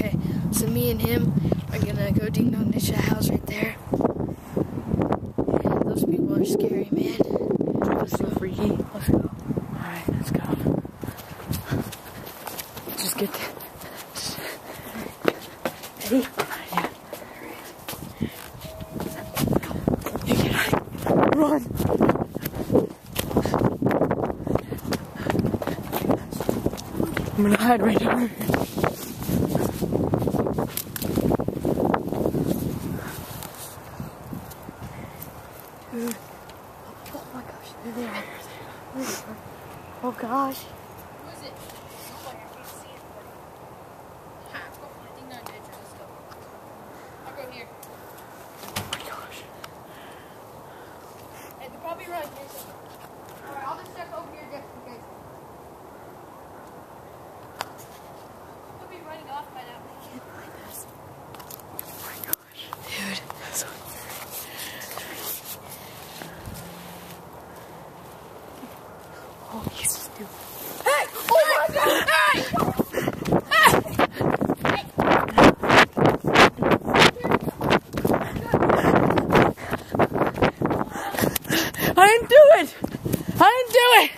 Okay, so me and him are gonna go ding dong ditch that house right there. Those people are scary, man. Let's go, freaky. Let's go. Alright, let's go. Just get there. Ready? Yeah. You get out. Run! I'm gonna hide right here. Dude. Oh my gosh, they're there. Oh gosh. Who is it? Oh they're probably right here. Alright, I'll just check over here just in case. They'll be running off by now. Oh my gosh. Dude. So Oh, he's stupid. Hey! Oh my god! Hey! I didn't do it! I didn't do it!